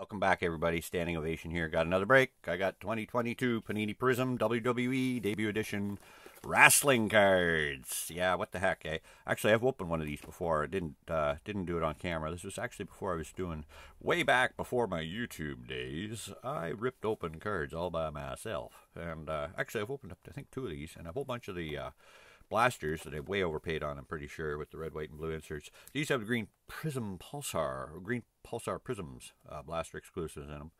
Welcome back, everybody. Standing ovation here. Got another break. I got 2022 Panini Prizm WWE debut edition wrestling cards. Yeah, what the heck, eh? Actually, I've opened one of these before. I didn't uh, didn't do it on camera. This was actually before I was doing way back before my YouTube days. I ripped open cards all by myself, and uh, actually, I've opened up I think two of these and a whole bunch of the. Uh, blasters that I've way overpaid on, I'm pretty sure, with the red, white, and blue inserts. These have the green Prizm Pulsar, green Pulsar Prizms, uh, blaster exclusives in them.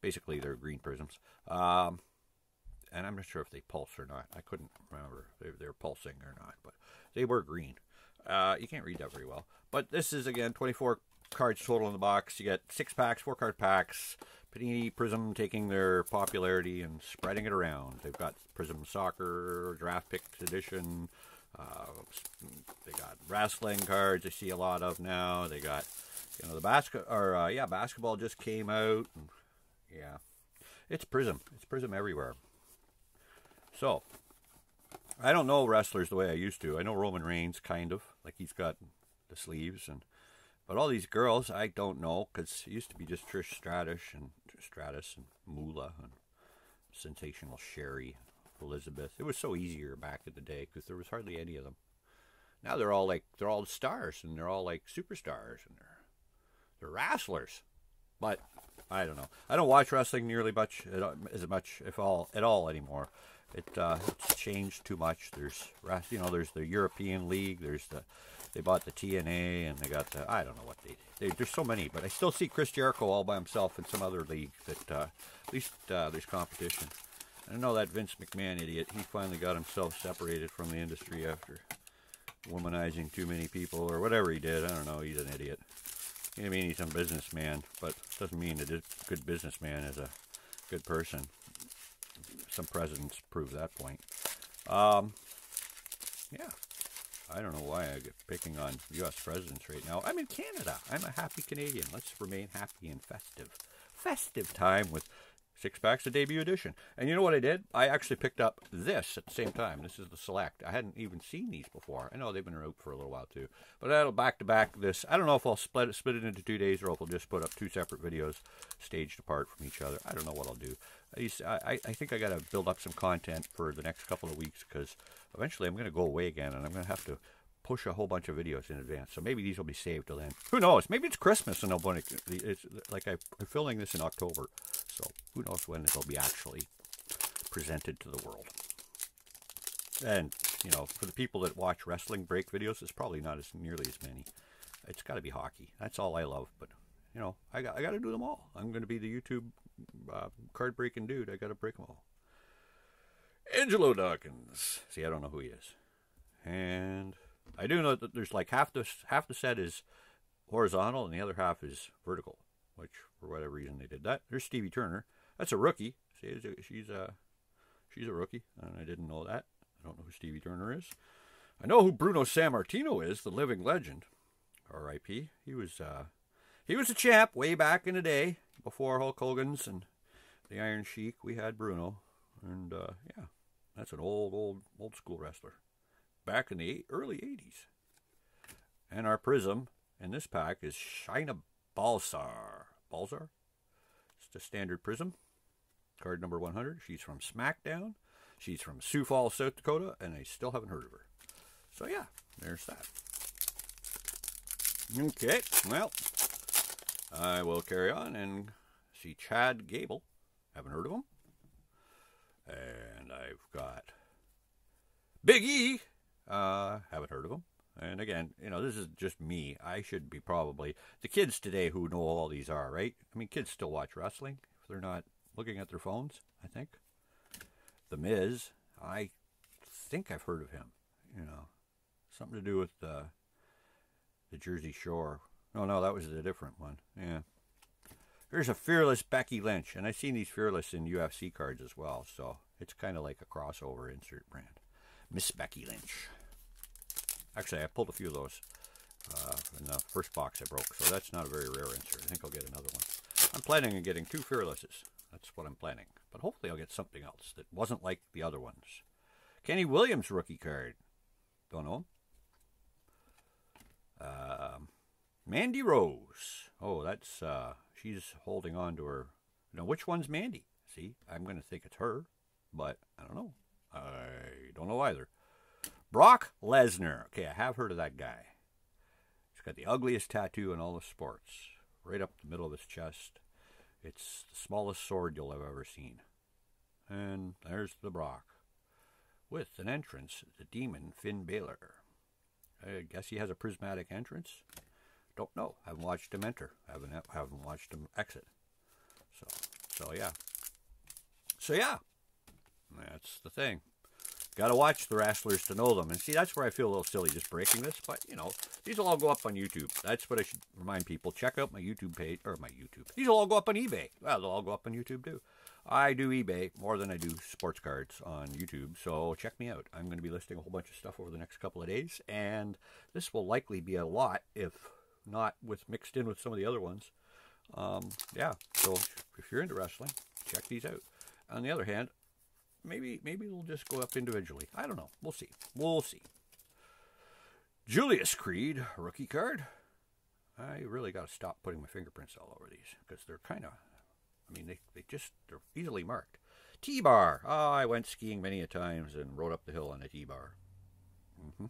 Basically, they're green prisms. Um, and I'm not sure if they pulse or not. I couldn't remember if they're pulsing or not, but they were green. Uh, you can't read that very well. But this is, again, 24 cards total in the box. You get six packs, four card packs. Panini Prizm taking their popularity and spreading it around. They've got Prizm Soccer, Draft Picks Edition. Uh, they got wrestling cards. I see a lot of now. They got, you know, the basket or uh, yeah, basketball just came out. And, yeah, it's Prizm. It's Prizm everywhere. So, I don't know wrestlers the way I used to. I know Roman Reigns kind of like he's got the sleeves and but all these girls, I don't know, because it used to be just Trish Stratus and Stratus and Moolah and Sensational Sherri Elizabeth. It was so easier back in the day because there was hardly any of them. Now they're all like they're all stars and they're all like superstars and they're they're wrestlers. But I don't know. I don't watch wrestling nearly much as much if all at all anymore. It uh, it's changed too much. There's you know there's the European League. There's the they bought the TNA and they got the I don't know what they, they there's so many, but I still see Chris Jericho all by himself in some other league that uh, at least uh, there's competition. I know that Vince McMahon idiot. He finally got himself separated from the industry after womanizing too many people or whatever he did. I don't know. He's an idiot. I mean, he's a businessman, but doesn't mean that a good businessman is a good person. Some presidents prove that point. Um, yeah, I don't know why I get picking on U.S. presidents right now. I'm in Canada. I'm a happy Canadian. Let's remain happy and festive. Festive time with six packs of debut edition. And you know what I did? I actually picked up this at the same time. This is the select. I hadn't even seen these before. I know they've been out for a little while too. But I'll back to back this. I don't know if I'll split it, split it into two days or if I'll just put up two separate videos staged apart from each other. I don't know what I'll do. I, I think I got to build up some content for the next couple of weeks because eventually I'm going to go away again and I'm going to have to push a whole bunch of videos in advance. So maybe these will be saved till then. Who knows? Maybe it's Christmas and I'll put it, it's like I'm filming this in October. So who knows when it'll be actually presented to the world. And, you know, for the people that watch wrestling break videos, it's probably not as nearly as many. It's got to be hockey. That's all I love. But, you know, I got, I got to do them all. I'm going to be the YouTube uh, card breaking dude. I got to break them all. Angelo Dawkins. See, I don't know who he is. And I do know that there's like half the half the set is horizontal and the other half is vertical, which for whatever reason they did that. There's Stevie Turner. That's a rookie. See, she's a she's a rookie, and I didn't know that. I don't know who Stevie Turner is. I know who Bruno Sammartino is, the living legend. R.I.P. He was uh, he was a champ way back in the day before Hulk Hogan's and the Iron Sheik. We had Bruno, and uh, yeah, that's an old, old, old school wrestler back in the early 80s. And our prism in this pack is Shayna Baszler. Baszler? It's the standard prism. Card number 100. She's from SmackDown. She's from Sioux Falls, South Dakota, and I still haven't heard of her. So yeah, there's that. Okay, well, I will carry on and see Chad Gable. Haven't heard of him. And I've got Big E. Uh, haven't heard of him. And again, you know, this is just me. I should be probably the kids today who know all these are, right? I mean, kids still watch wrestling if they're not looking at their phones, I think. The Miz, I think I've heard of him. You know, something to do with the Jersey Shore. No, no, that was a different one. Yeah. There's a fearless Becky Lynch, and I've seen these fearless in UFC cards as well, so it's kind of like a crossover insert brand. Miss Becky Lynch. Actually, I pulled a few of those uh, in the first box I broke, so that's not a very rare insert. I think I'll get another one. I'm planning on getting two fearlesses. That's what I'm planning. But hopefully I'll get something else that wasn't like the other ones. Kenny Williams rookie card. Don't know him. Uh, Mandy Rose. Oh, that's uh, she's holding on to her. Now, which one's Mandy? See, I'm going to think it's her, but I don't know. I don't know either. Brock Lesnar. Okay, I have heard of that guy. He's got the ugliest tattoo in all the sports, right up the middle of his chest. It's the smallest sword you'll have ever seen. And there's the Brock, with an entrance, the demon Finn Balor. I guess he has a prismatic entrance. Don't know. Haven't watched him enter. Haven't haven't watched him exit. So so yeah. So yeah. That's the thing. Got to watch the wrestlers to know them. And see, that's where I feel a little silly just breaking this. But, you know, these will all go up on YouTube. That's what I should remind people. Check out my YouTube page, or my YouTube. These will all go up on eBay. Well, they'll all go up on YouTube too. I do eBay more than I do sports cards on YouTube. So check me out. I'm going to be listing a whole bunch of stuff over the next couple of days. And this will likely be a lot, if not with mixed in with some of the other ones. Um, yeah, so if you're into wrestling, check these out. On the other hand, maybe maybe they'll just go up individually. I don't know. We'll see. We'll see. Julius Creed rookie card. I really got to stop putting my fingerprints all over these because they're kind of. I mean, they they just they're easily marked. T-bar. Oh, I went skiing many a times and rode up the hill on a T-bar. Mm-hmm.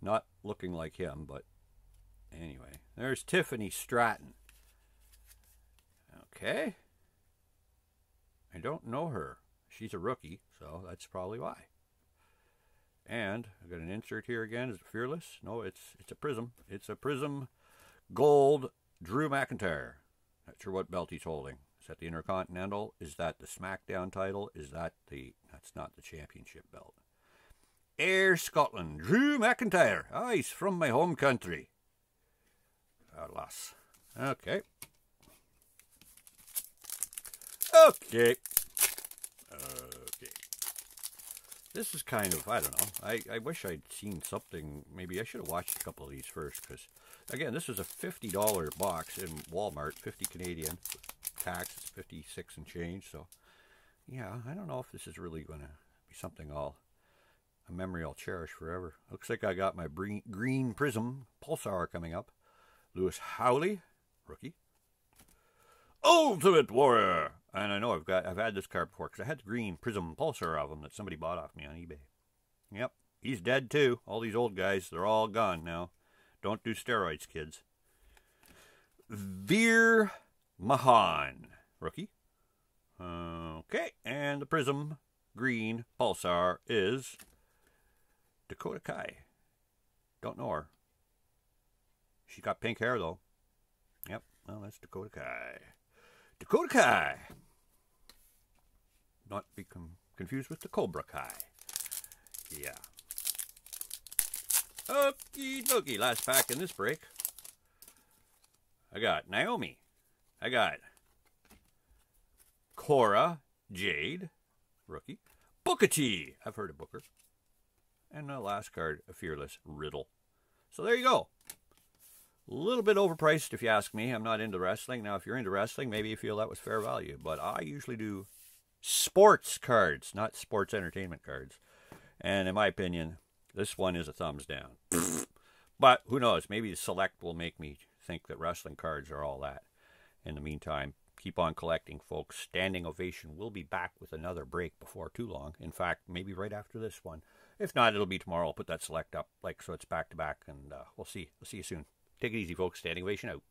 Not looking like him, but anyway. There's Tiffany Stratton. Okay. I don't know her. She's a rookie, so that's probably why. And I've got an insert here again. Is it Fearless? No, it's it's a Prizm. It's a Prizm Gold Drew McIntyre. Not sure what belt he's holding. Is that the Intercontinental? Is that the SmackDown title? Is that the... That's not the championship belt. Ayr Scotland. Drew McIntyre. Ah, he's from my home country. Alas. Okay. Okay. This is kind of, I don't know. I, I wish I'd seen something. Maybe I should have watched a couple of these first because, again, this is a $50 box in Walmart, 50 Canadian. Tax is 56 and change. So, yeah, I don't know if this is really going to be something I'll, a memory I'll cherish forever. Looks like I got my green prism pulsar coming up. Lewis Howley, rookie. Ultimate Warrior. And I know I've got I've had this card before because I had the green Prizm Pulsar of him that somebody bought off me on eBay. Yep, he's dead too. All these old guys, they're all gone now. Don't do steroids, kids. Veer Mahaan, rookie. Okay, and the Prizm Green Pulsar is Dakota Kai. Don't know her. She's got pink hair though. Yep, well that's Dakota Kai. Dakota Kai. Not be confused with the Cobra Kai. Yeah. Okie dokie, last pack in this break. I got Naomi. I got Cora Jade, rookie. Booker T. I've heard of Booker. And the last card, a Fearless Riddle. So there you go. A little bit overpriced, if you ask me. I'm not into wrestling. Now, if you're into wrestling, maybe you feel that was fair value. But I usually do sports cards, not sports entertainment cards. And in my opinion, this one is a thumbs down. but who knows? Maybe the select will make me think that wrestling cards are all that. In the meantime, keep on collecting, folks. Standing Ovation will be back with another break before too long. In fact, maybe right after this one. If not, it'll be tomorrow. I'll put that select up, like so it's back to back, and uh, we'll see. We'll see you soon. Take it easy, folks. Standing Ovation out.